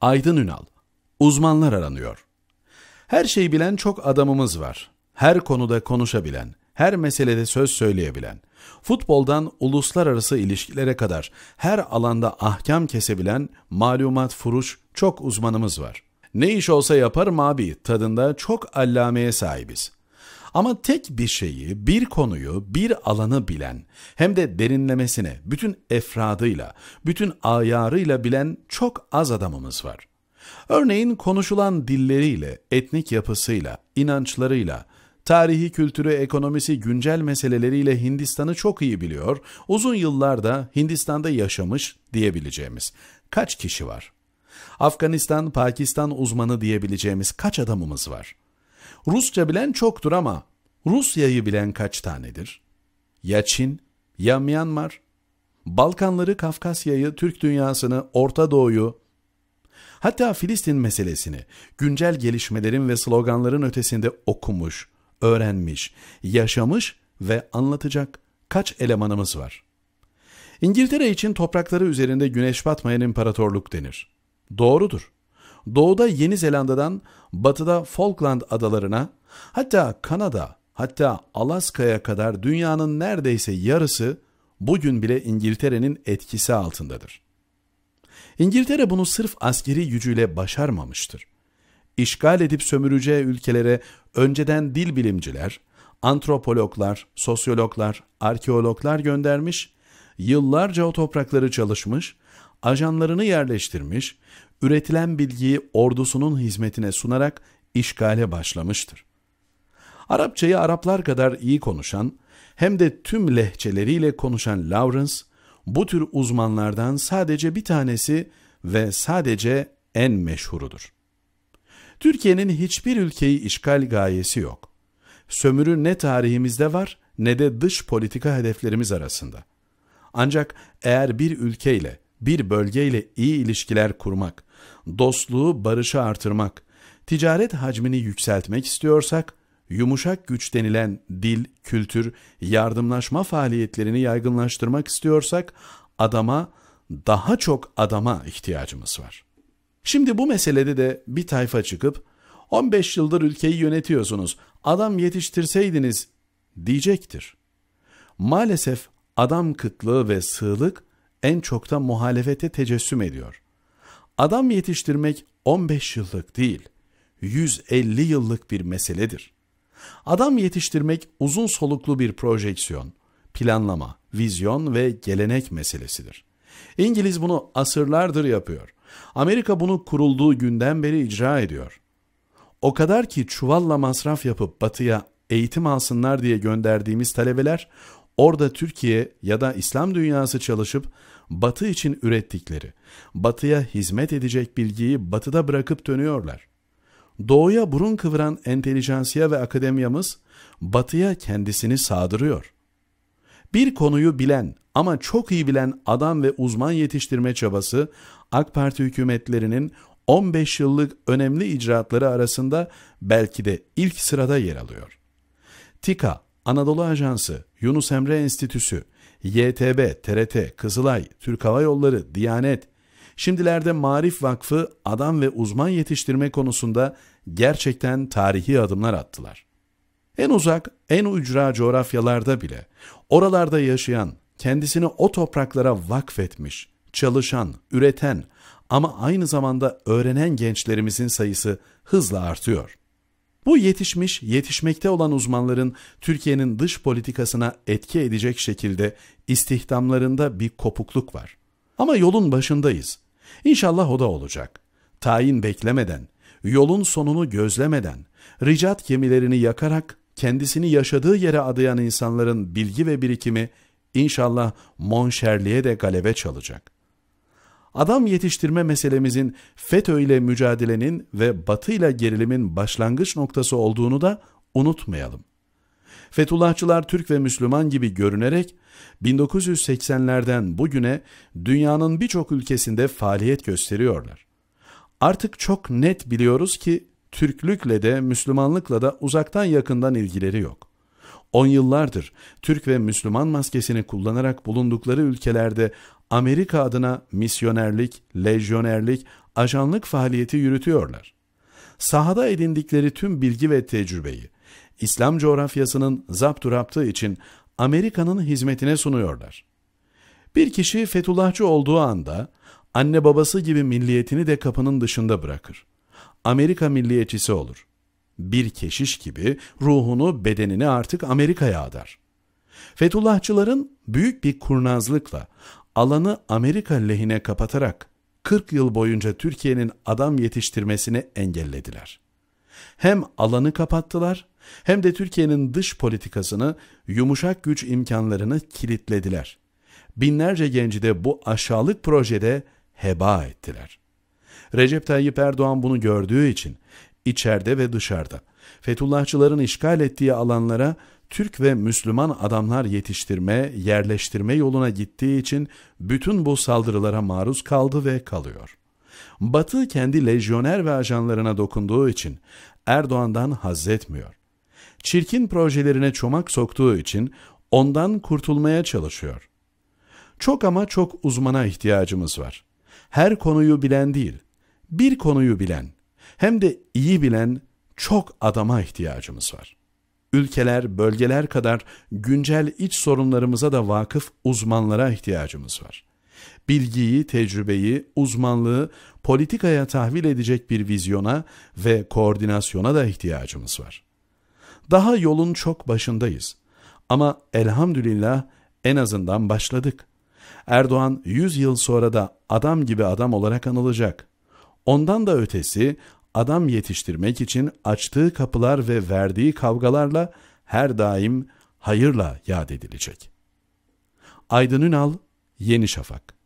Aydın Ünal Uzmanlar aranıyor. Her şeyi bilen çok adamımız var. Her konuda konuşabilen, her meselede söz söyleyebilen, futboldan uluslararası ilişkilere kadar her alanda ahkam kesebilen malumat furuş çok uzmanımız var. Ne iş olsa yaparım abi tadında çok allameye sahibiz. Ama tek bir şeyi, bir konuyu, bir alanı bilen, hem de derinlemesine, bütün efradıyla, bütün ayarıyla bilen çok az adamımız var. Örneğin konuşulan dilleriyle, etnik yapısıyla, inançlarıyla, tarihi, kültürü, ekonomisi, güncel meseleleriyle Hindistan'ı çok iyi biliyor, uzun yıllarda Hindistan'da yaşamış diyebileceğimiz kaç kişi var? Afganistan, Pakistan uzmanı diyebileceğimiz kaç adamımız var? Rusça bilen çoktur ama Rusya'yı bilen kaç tanedir? Ya Çin, ya Myanmar, Balkanları, Kafkasya'yı, Türk dünyasını, Orta Doğu'yu, hatta Filistin meselesini güncel gelişmelerin ve sloganların ötesinde okumuş, öğrenmiş, yaşamış ve anlatacak kaç elemanımız var? İngiltere için toprakları üzerinde güneş batmayan imparatorluk denir. Doğrudur. Doğuda Yeni Zelanda'dan batıda Falkland adalarına, hatta Kanada, hatta Alaska'ya kadar dünyanın neredeyse yarısı bugün bile İngiltere'nin etkisi altındadır. İngiltere bunu sırf askeri gücüyle başarmamıştır. İşgal edip sömüreceği ülkelere önceden dil bilimciler, antropologlar, sosyologlar, arkeologlar göndermiş, yıllarca o toprakları çalışmış, ajanlarını yerleştirmiş, üretilen bilgiyi ordusunun hizmetine sunarak işgale başlamıştır. Arapçayı Araplar kadar iyi konuşan, hem de tüm lehçeleriyle konuşan Lawrence, bu tür uzmanlardan sadece bir tanesi ve sadece en meşhurudur. Türkiye'nin hiçbir ülkeyi işgal gayesi yok. Sömürü ne tarihimizde var ne de dış politika hedeflerimiz arasında. Ancak eğer bir ülkeyle, bir bölgeyle iyi ilişkiler kurmak, dostluğu, barışı artırmak, ticaret hacmini yükseltmek istiyorsak, yumuşak güç denilen dil, kültür, yardımlaşma faaliyetlerini yaygınlaştırmak istiyorsak, adama, daha çok adama ihtiyacımız var. Şimdi bu meselede de bir tayfa çıkıp 15 yıldır ülkeyi yönetiyorsunuz, adam yetiştirseydiniz diyecektir. Maalesef adam kıtlığı ve sığlık en çok da muhalefete tecessüm ediyor. Adam yetiştirmek 15 yıllık değil, 150 yıllık bir meseledir. Adam yetiştirmek uzun soluklu bir projeksiyon, planlama, vizyon ve gelenek meselesidir. İngiliz bunu asırlardır yapıyor. Amerika bunu kurulduğu günden beri icra ediyor. O kadar ki çuvalla masraf yapıp batıya eğitim alsınlar diye gönderdiğimiz talebeler orada Türkiye ya da İslam dünyası çalışıp batı için ürettikleri, batıya hizmet edecek bilgiyi batıda bırakıp dönüyorlar. Doğuya burun kıvıran entelijansiya ve akademiyamız batıya kendisini sağdırıyor. Bir konuyu bilen ama çok iyi bilen adam ve uzman yetiştirme çabası AK Parti hükümetlerinin 15 yıllık önemli icraatları arasında belki de ilk sırada yer alıyor. TİKA, Anadolu Ajansı, Yunus Emre Enstitüsü, YTB, TRT, Kızılay, Türk Hava Yolları, Diyanet, şimdilerde Marif Vakfı adam ve uzman yetiştirme konusunda gerçekten tarihi adımlar attılar. En uzak, en ucra coğrafyalarda bile oralarda yaşayan, kendisini o topraklara vakfetmiş, çalışan, üreten ama aynı zamanda öğrenen gençlerimizin sayısı hızla artıyor. Bu yetişmiş, yetişmekte olan uzmanların Türkiye'nin dış politikasına etki edecek şekilde istihdamlarında bir kopukluk var. Ama yolun başındayız. İnşallah o da olacak. Tayin beklemeden, yolun sonunu gözlemeden, ricat gemilerini yakarak kendisini yaşadığı yere adayan insanların bilgi ve birikimi inşallah monşerliğe de galebe çalacak. Adam yetiştirme meselemizin FETÖ ile mücadelenin ve Batı ile gerilimin başlangıç noktası olduğunu da unutmayalım. Fethullahçılar Türk ve Müslüman gibi görünerek 1980'lerden bugüne dünyanın birçok ülkesinde faaliyet gösteriyorlar. Artık çok net biliyoruz ki Türklükle de Müslümanlıkla da uzaktan yakından ilgileri yok. On yıllardır Türk ve Müslüman maskesini kullanarak bulundukları ülkelerde Amerika adına misyonerlik, lejyonerlik, ajanlık faaliyeti yürütüyorlar. Sahada edindikleri tüm bilgi ve tecrübeyi İslam coğrafyasının zapturaptı için Amerika'nın hizmetine sunuyorlar. Bir kişi Fethullahçı olduğu anda anne babası gibi milliyetini de kapının dışında bırakır. Amerika milliyetçisi olur. Bir keşiş gibi ruhunu, bedenini artık Amerika'ya adar. Fethullahçıların büyük bir kurnazlıkla alanı Amerika lehine kapatarak 40 yıl boyunca Türkiye'nin adam yetiştirmesini engellediler. Hem alanı kapattılar hem de Türkiye'nin dış politikasını, yumuşak güç imkanlarını kilitlediler. Binlerce genci de bu aşağılık projede heba ettiler. Recep Tayyip Erdoğan bunu gördüğü için içeride ve dışarıda Fethullahçıların işgal ettiği alanlara Türk ve Müslüman adamlar yetiştirme, yerleştirme yoluna gittiği için bütün bu saldırılara maruz kaldı ve kalıyor. Batı kendi lejyoner ve ajanlarına dokunduğu için Erdoğan'dan haz etmiyor. Çirkin projelerine çomak soktuğu için ondan kurtulmaya çalışıyor. Çok ama çok uzmana ihtiyacımız var. Her konuyu bilen değil, bir konuyu bilen, hem de iyi bilen çok adama ihtiyacımız var. Ülkeler, bölgeler kadar güncel iç sorunlarımıza da vakıf uzmanlara ihtiyacımız var. Bilgiyi, tecrübeyi, uzmanlığı politikaya tahvil edecek bir vizyona ve koordinasyona da ihtiyacımız var. Daha yolun çok başındayız. Ama elhamdülillah en azından başladık. Erdoğan 100 yıl sonra da adam gibi adam olarak anılacak. Ondan da ötesi adam yetiştirmek için açtığı kapılar ve verdiği kavgalarla her daim hayırla yad edilecek. Aydın Ünal, Yeni Şafak